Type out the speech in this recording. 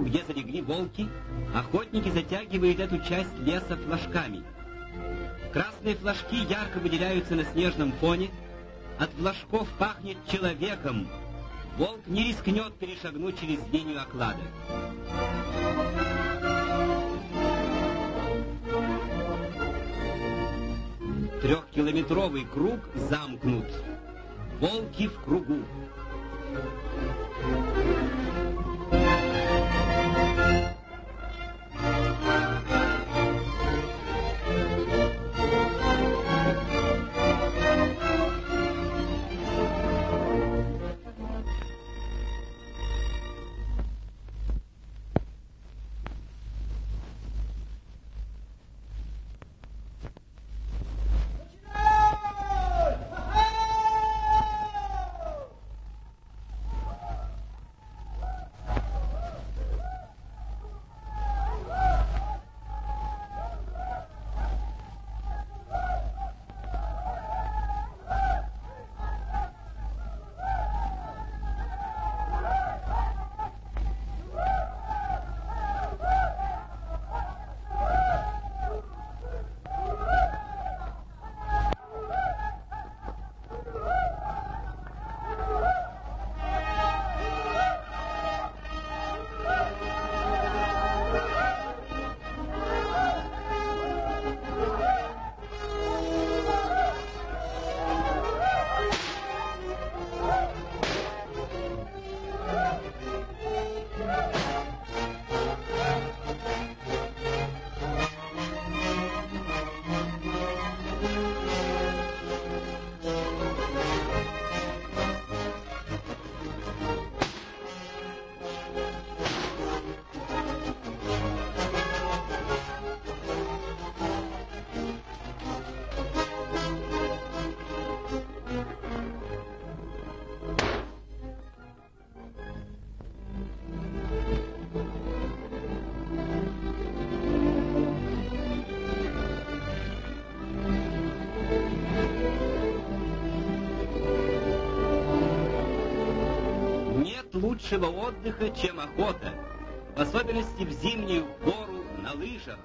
где залегли волки, охотники затягивают эту часть леса флажками. Красные флажки ярко выделяются на снежном фоне, от флажков пахнет человеком. Волк не рискнет перешагнуть через линию оклада. Трехкилометровый круг замкнут. Волки в кругу. Нет лучшего отдыха, чем охота, в особенности в зимнюю пору на лыжах.